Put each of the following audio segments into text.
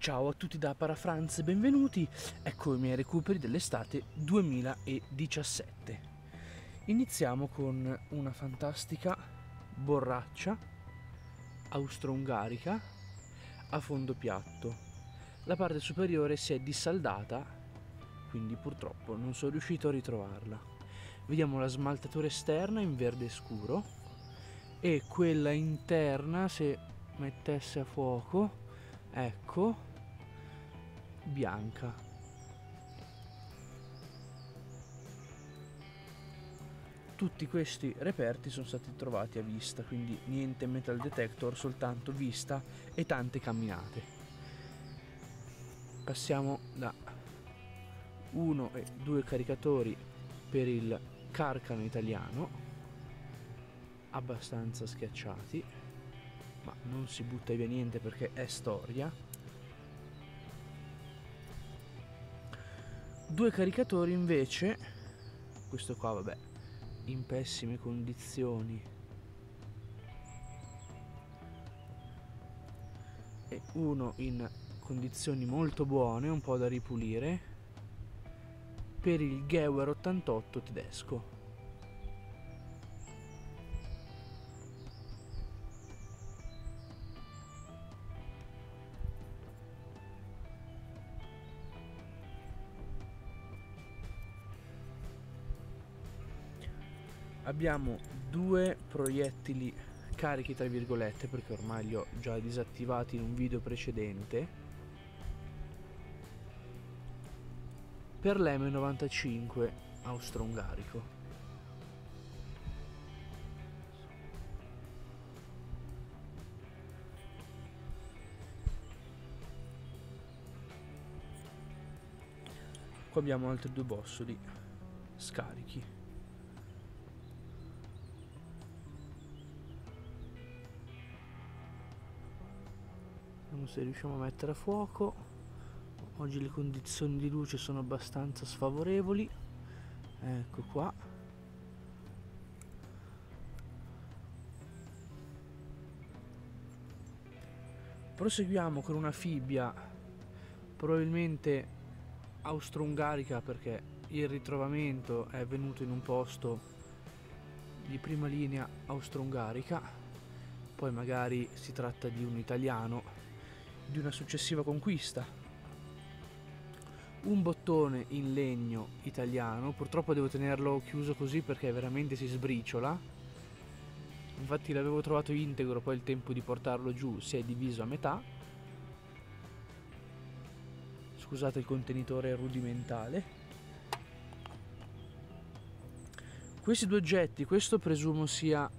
Ciao a tutti da Parafranz, benvenuti. Ecco i miei recuperi dell'estate 2017. Iniziamo con una fantastica borraccia austro-ungarica a fondo piatto. La parte superiore si è dissaldata, quindi purtroppo non sono riuscito a ritrovarla. Vediamo la smaltatura esterna in verde scuro e quella interna se mettesse a fuoco ecco bianca. Tutti questi reperti sono stati trovati a vista, quindi niente metal detector, soltanto vista e tante camminate. Passiamo da uno e due caricatori per il carcano italiano, abbastanza schiacciati, ma non si butta via niente perché è storia Due caricatori invece, questo qua vabbè, in pessime condizioni. E uno in condizioni molto buone, un po' da ripulire, per il Gewer 88 tedesco. Abbiamo due proiettili carichi tra virgolette perché ormai li ho già disattivati in un video precedente. Per l'M95 austro-ungarico. Qua abbiamo altri due bossoli scarichi vediamo se riusciamo a mettere a fuoco. Oggi le condizioni di luce sono abbastanza sfavorevoli. Ecco qua. Proseguiamo con una fibbia probabilmente austro-ungarica perché il ritrovamento è avvenuto in un posto di prima linea austro-ungarica. Poi magari si tratta di un italiano di una successiva conquista. Un bottone in legno italiano, purtroppo devo tenerlo chiuso così perché veramente si sbriciola. Infatti l'avevo trovato integro, poi il tempo di portarlo giù si è diviso a metà. Scusate il contenitore rudimentale. Questi due oggetti, questo presumo sia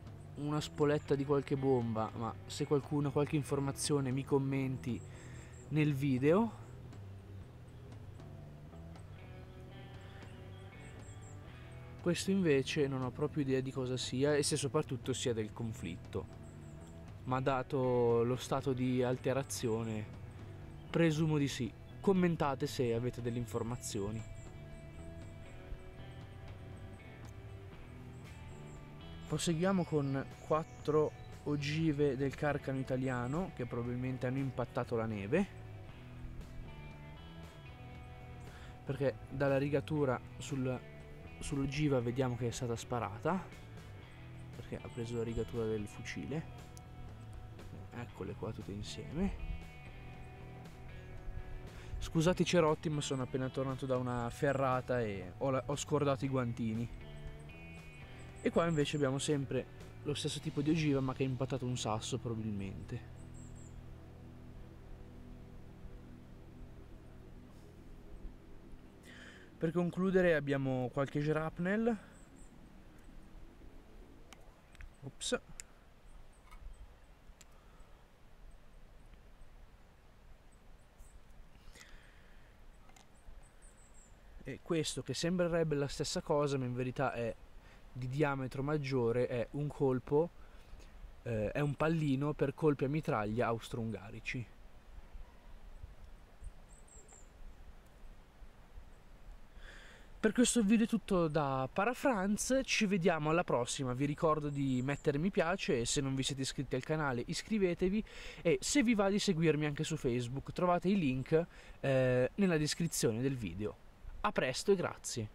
una spoletta di qualche bomba, ma se qualcuno ha qualche informazione mi commenti nel video. Questo invece non ho proprio idea di cosa sia e se soprattutto sia del conflitto. Ma dato lo stato di alterazione, presumo di sì. Commentate se avete delle informazioni. Proseguiamo con quattro ogive del carcano italiano che probabilmente hanno impattato la neve. Perché dalla rigatura sul, sull'ogiva vediamo che è stata sparata perché ha preso la rigatura del fucile. Eccole qua tutte insieme. Scusate cerotti ma sono appena tornato da una ferrata e ho, ho scordato i guantini e qua invece abbiamo sempre lo stesso tipo di ogiva ma che ha impattato un sasso probabilmente. Per concludere abbiamo qualche shrapnel. Ops. E questo che sembrerebbe la stessa cosa ma in verità è di diametro maggiore è un colpo, eh, è un pallino per colpi a mitraglia austro-ungarici. Per questo video è tutto da Parafranz, ci vediamo alla prossima, vi ricordo di mettere mi piace e se non vi siete iscritti al canale iscrivetevi e se vi va di seguirmi anche su Facebook trovate i link eh, nella descrizione del video. A presto e grazie!